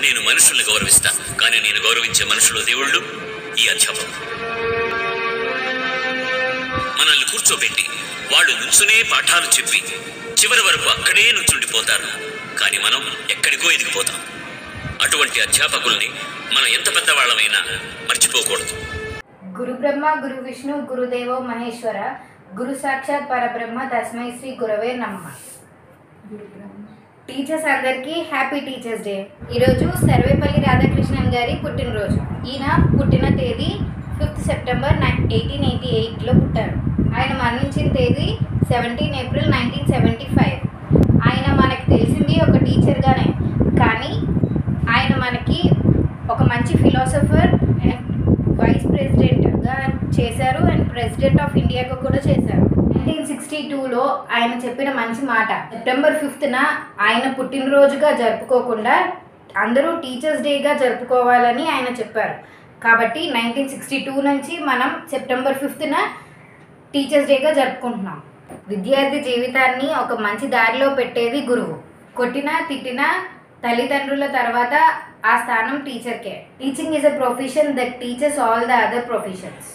నేను మనుషుల్ని గౌరవిస్తా కానీ నేను గౌరవించే మనుషులు దేవుళ్ళు ఈ అధ్యాపకులు. మనల్ని కూర్చోబెట్టి వాళ్ళు నుంచునే పాఠాలు చెప్పి చివరి వరకు అక్కడే నుంచుండిపోతారు. కానీ మనం ఎక్కడికో ఎదిగిపోతాం. అటువంటి అధ్యాపకుల్ని మనం ఎంత పెద్దవాళ్ళమైనా మర్చిపోకూడదు. గురు బ్రహ్మ గురు విష్ణు గురుదేవో మహేశ్వర గురు సాక్షాత్ పరబ్రహ్మ తస్మై శ్రీ గురవే నమ. టీచర్స్ అందరికీ హ్యాపీ టీచర్స్ డే. ఈరోజు సర్వేపల్లి రాధాకృష్ణన్ గారి పుట్టినరోజు. ఈయన పుట్టిన తేదీ fifth September nine eighteen eighty ఎయిట్లో పుట్టారు. ఆయన మరణించిన తేదీ seventeen April nineteen seventy five ఆయన మనకు తెలిసింది ఒక టీచర్గానే కానీ ఆయన మనకి ఒక మంచి ఫిలాసఫర్ చేశారు అండ్ ప్రెసిడెంట్ ఆఫ్ ఇండియాకు కూడా చేశారు. నైన్టీన్ సిక్స్టీ టూలో ఆయన చెప్పిన మంచి మాట. సెప్టెంబర్ ఫిఫ్త్న ఆయన పుట్టినరోజుగా జరుపుకోకుండా అందరూ టీచర్స్ డేగా జరుపుకోవాలని ఆయన చెప్పారు. కాబట్టి నైన్టీన్ సిక్స్టీ టూ నుంచి మనం సెప్టెంబర్ ఫిఫ్త్న టీచర్స్ డేగా జరుపుకుంటున్నాం. విద్యార్థి జీవితాన్ని ఒక మంచి దారిలో పెట్టేది గురువు. కొట్టినా తిట్టినా తల్లిదండ్రుల తర్వాత ఆ స్థానం టీచర్కే teaching is a profession that teachers all the other professions